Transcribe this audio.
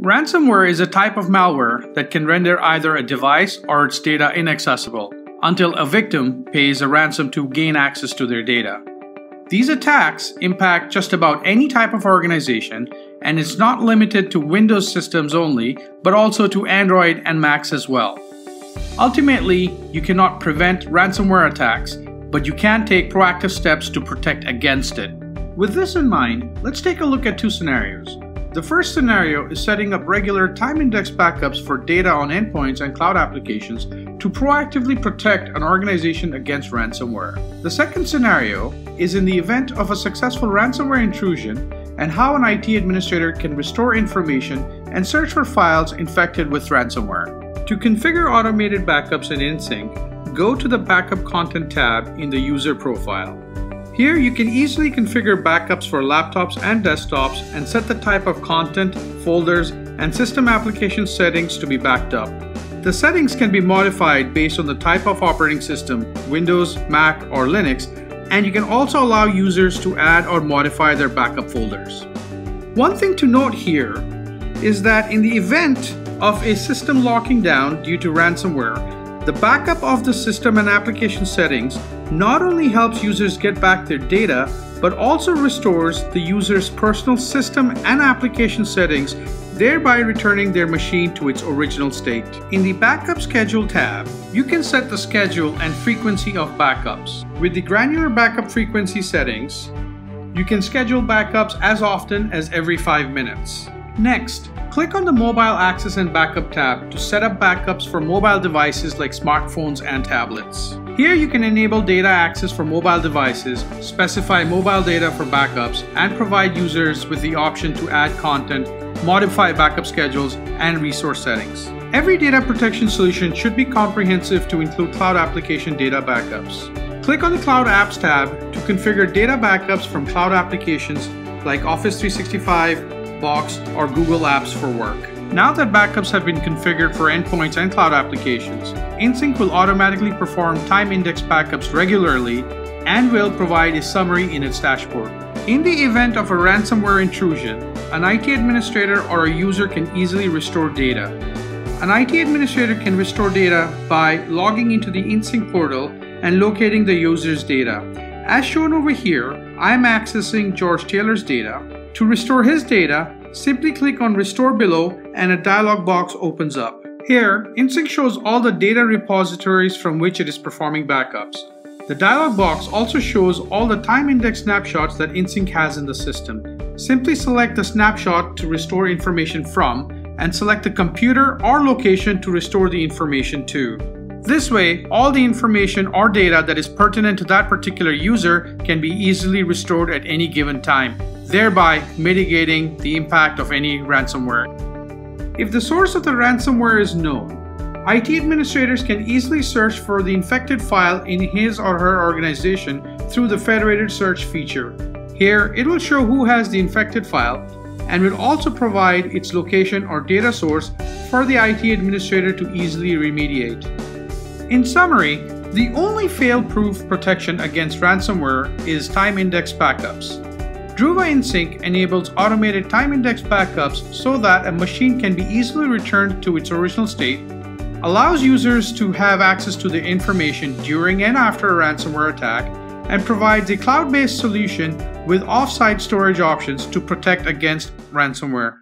Ransomware is a type of malware that can render either a device or its data inaccessible until a victim pays a ransom to gain access to their data. These attacks impact just about any type of organization, and it's not limited to Windows systems only, but also to Android and Macs as well. Ultimately, you cannot prevent ransomware attacks, but you can take proactive steps to protect against it. With this in mind, let's take a look at two scenarios. The first scenario is setting up regular time index backups for data on endpoints and cloud applications to proactively protect an organization against ransomware. The second scenario is in the event of a successful ransomware intrusion and how an IT administrator can restore information and search for files infected with ransomware. To configure automated backups in InSync, go to the Backup Content tab in the user profile. Here you can easily configure backups for laptops and desktops and set the type of content, folders, and system application settings to be backed up. The settings can be modified based on the type of operating system, Windows, Mac, or Linux, and you can also allow users to add or modify their backup folders. One thing to note here is that in the event of a system locking down due to ransomware, the backup of the system and application settings not only helps users get back their data, but also restores the user's personal system and application settings, thereby returning their machine to its original state. In the Backup Schedule tab, you can set the schedule and frequency of backups. With the granular backup frequency settings, you can schedule backups as often as every 5 minutes. Next, click on the Mobile Access and Backup tab to set up backups for mobile devices like smartphones and tablets. Here you can enable data access for mobile devices, specify mobile data for backups, and provide users with the option to add content, modify backup schedules, and resource settings. Every data protection solution should be comprehensive to include cloud application data backups. Click on the Cloud Apps tab to configure data backups from cloud applications like Office 365, Box, or Google Apps for Work. Now that backups have been configured for endpoints and cloud applications, InSync will automatically perform time index backups regularly and will provide a summary in its dashboard. In the event of a ransomware intrusion, an IT administrator or a user can easily restore data. An IT administrator can restore data by logging into the InSync portal and locating the user's data. As shown over here, I'm accessing George Taylor's data. To restore his data, simply click on Restore below and a dialog box opens up. Here, InSync shows all the data repositories from which it is performing backups. The dialog box also shows all the time index snapshots that InSync has in the system. Simply select the snapshot to restore information from and select the computer or location to restore the information to. This way, all the information or data that is pertinent to that particular user can be easily restored at any given time, thereby mitigating the impact of any ransomware. If the source of the ransomware is known, IT administrators can easily search for the infected file in his or her organization through the federated search feature. Here, it will show who has the infected file and will also provide its location or data source for the IT administrator to easily remediate. In summary, the only fail-proof protection against ransomware is time index backups. Druva InSync enables automated time index backups so that a machine can be easily returned to its original state, allows users to have access to the information during and after a ransomware attack, and provides a cloud-based solution with off-site storage options to protect against ransomware.